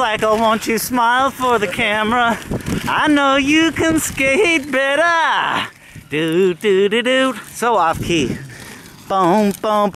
Like oh, won't you smile for the camera? I know you can skate better. Do do do do. So off key. Boom boom.